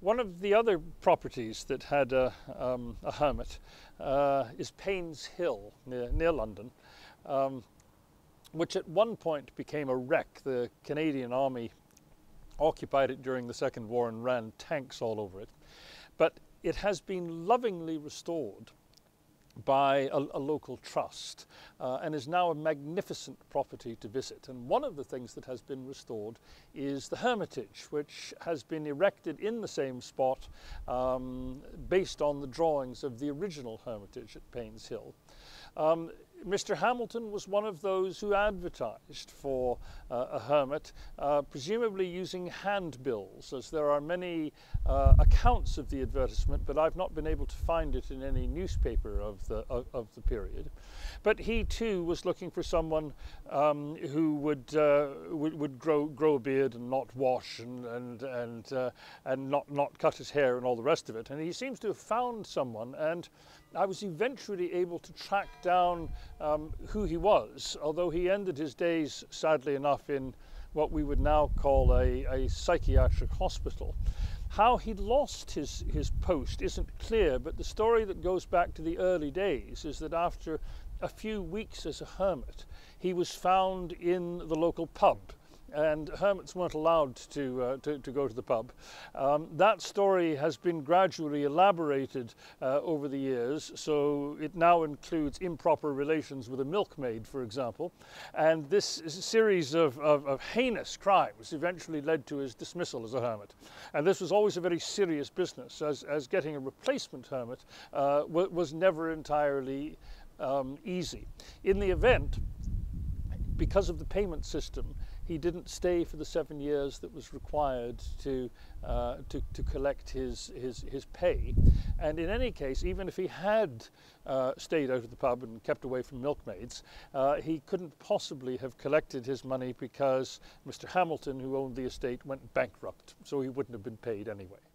One of the other properties that had a, um, a hermit uh, is Painshill near, near London, um, which at one point became a wreck. The Canadian Army occupied it during the Second War and ran tanks all over it. But it has been lovingly restored by a, a local trust uh, and is now a magnificent property to visit. And one of the things that has been restored is the Hermitage, which has been erected in the same spot um, based on the drawings of the original Hermitage at Painshill. Um, Mr. Hamilton was one of those who advertised for uh, a hermit, uh, presumably using handbills, as there are many uh, accounts of the advertisement, but I've not been able to find it in any newspaper of the, of, of the period. But he too was looking for someone um, who would, uh, would, would, grow, grow a beard and not wash and, and, and, uh, and not, not cut his hair and all the rest of it. And he seems to have found someone, and I was eventually able to track down um, who he was, although he ended his days, sadly enough, in what we would now call a, a psychiatric hospital. How he lost his, his post isn't clear, but the story that goes back to the early days is that after a few weeks as a hermit, he was found in the local pub and hermits weren't allowed to, uh, to, to, go to the pub. Um, that story has been gradually elaborated uh, over the years, so it now includes improper relations with a milkmaid, for example, and this series of, of, of heinous crimes eventually led to his dismissal as a hermit. And this was always a very serious business, as, as getting a replacement hermit uh, was never entirely um, easy. In the event, because of the payment system, he didn't stay for the seven years that was required to, uh, to, to, collect his, his, his pay. And in any case, even if he had uh, stayed out of the pub and kept away from milkmaids, uh, he couldn't possibly have collected his money because Mr. Hamilton, who owned the estate, went bankrupt, so he wouldn't have been paid anyway.